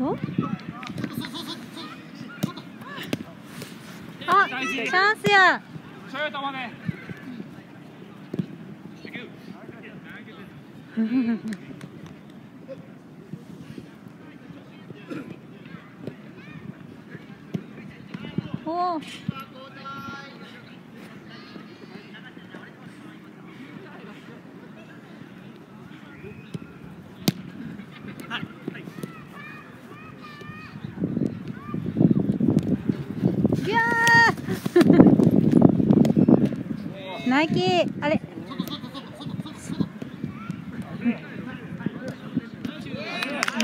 ろあチャンスや。おおナイキ。あれ。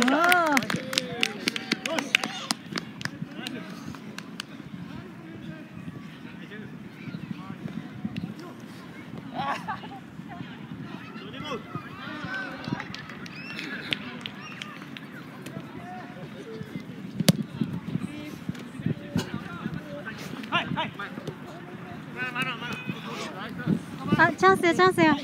おーあチャンスやチャンスや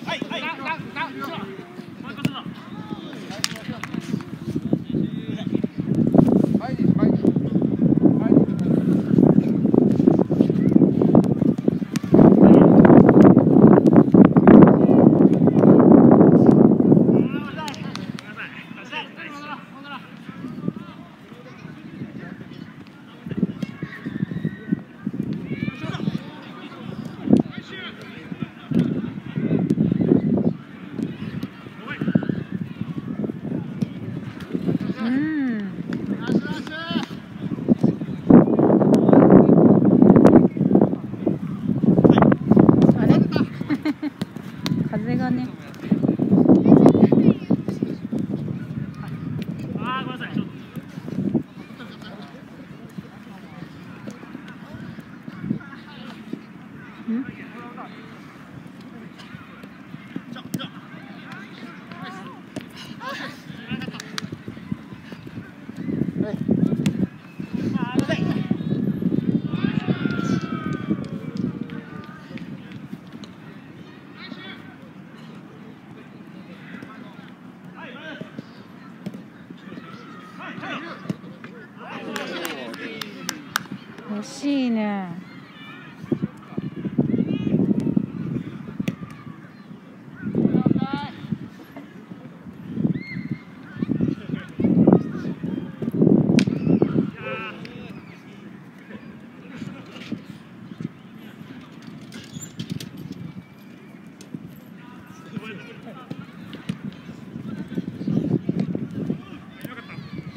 Mm. 惜しいね。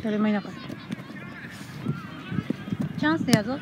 誰もいなかったチャンスやぞ